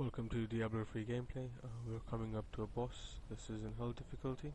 Welcome to Diablo 3 gameplay. Uh, we're coming up to a boss. This is in Hell difficulty.